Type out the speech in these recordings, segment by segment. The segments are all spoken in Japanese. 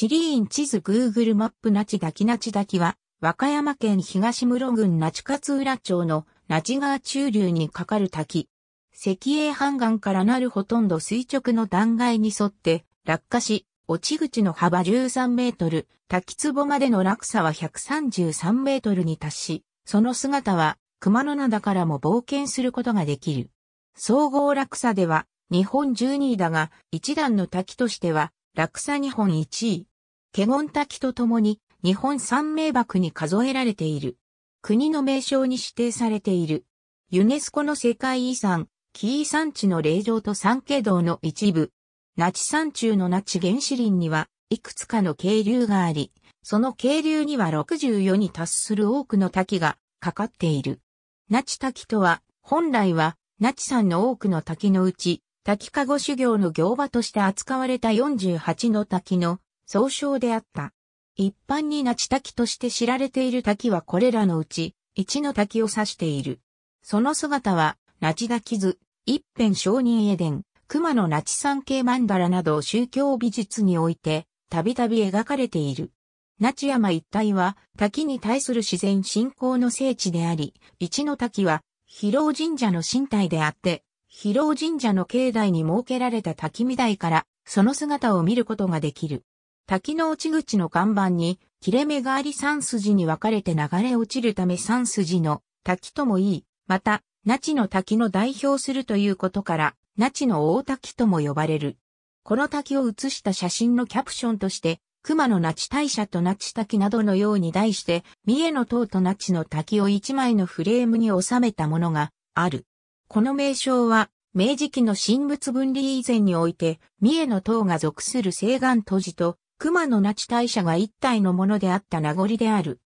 チリーン地図 Google マップ那智滝那智滝は、和歌山県東室郡那智勝浦町の那智川中流にかかる滝。石英半岩からなるほとんど垂直の断崖に沿って落下し、落ち口の幅13メートル、滝壺までの落差は133メートルに達し、その姿は熊野灘からも冒険することができる。総合落差では日本12位だが、一段の滝としては落差日本1位。華厳滝とともに日本三名瀑に数えられている。国の名勝に指定されている。ユネスコの世界遺産、紀伊山地の霊場と三景道の一部。那智山中の那智原始林にはいくつかの渓流があり、その渓流には64に達する多くの滝がかかっている。那智滝とは、本来は、那智山の多くの滝のうち、滝籠修行の行場として扱われた48の滝の総称であった。一般に那智滝として知られている滝はこれらのうち、一の滝を指している。その姿は、那智滝図、一辺承認絵伝、熊野那智山系曼荼羅など宗教美術において、たびたび描かれている。那智山一帯は滝に対する自然信仰の聖地であり、一の滝は広尾神社の神体であって、広尾神社の境内に設けられた滝見台からその姿を見ることができる。滝の落ち口の看板に、切れ目があり三筋に分かれて流れ落ちるため三筋の滝ともいい。また、那智の滝の代表するということから、那智の大滝とも呼ばれる。この滝を写した写真のキャプションとして、熊野那智大社と那智滝などのように題して、三重の塔と那智の滝を一枚のフレームに収めたものがある。この名称は、明治期の神仏分離以前において、三重の塔が属する西岸都市と、熊野那智大社が一体のものであった名残である。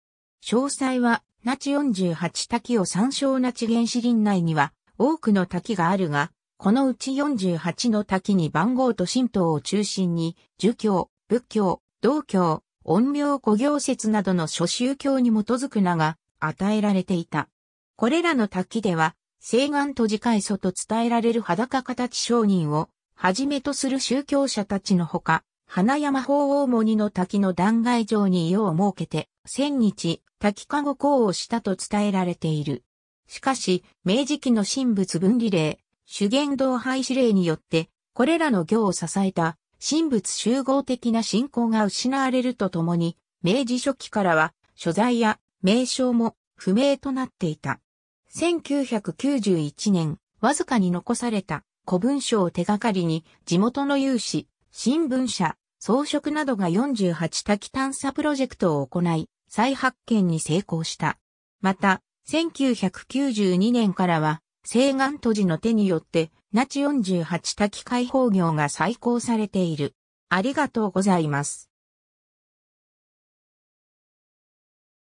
詳細は、那智48滝を参照那智原始林内には多くの滝があるが、このうち48の滝に番号と神道を中心に、儒教、仏教、道教、陰陽古行説などの諸宗教に基づく名が与えられていた。これらの滝では、西岸都市会祖と伝えられる裸形商人を、はじめとする宗教者たちのほか、花山法王森の滝の断崖上に家を設けて、千日、滝籠公をしたと伝えられている。しかし、明治期の神仏分離令、主言道廃止令によって、これらの行を支えた神仏集合的な信仰が失われるとともに、明治初期からは、所在や名称も不明となっていた。1991年、わずかに残された古文書を手がかりに、地元の有志、新聞社、装飾などが48滝探査プロジェクトを行い、再発見に成功した。また、1992年からは、西岸都市の手によって、那智48滝解放業が再興されている。ありがとうございます。